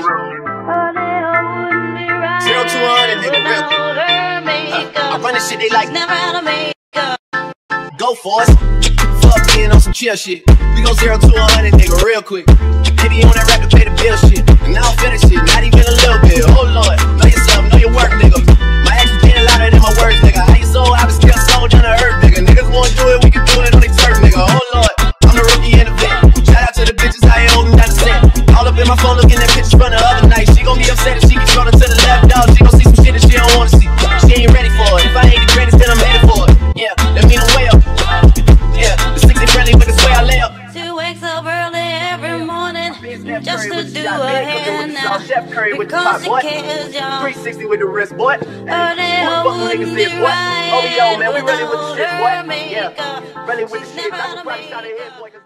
Zero to one and nigga. Real quick. I run this shit, they like never out of makeup. Go for it. Fuck being on some chill shit. We go zero to a hundred, nigga, real quick. Baby on that rapid pay the bill shit. And I don't finish it, not even a little bit. Oh lord, know yourself, know your work, nigga. My actions getting louder than my words, nigga. I ain't sold, I was still sold on to hurt, nigga. Niggas wanna do it, we can do it on the turf, nigga. Oh lord, I'm the rookie in the vet. Shout out to the bitches I ain't holding down the set. All up in my phone looking morning just to do her hair now. Because she the y'all. 360 with the wrist, boy. Her nail wouldn't be right Oh, yo, man, we really with the shit, boy. Yeah, really with the shit. had the a price out of makeup. boy.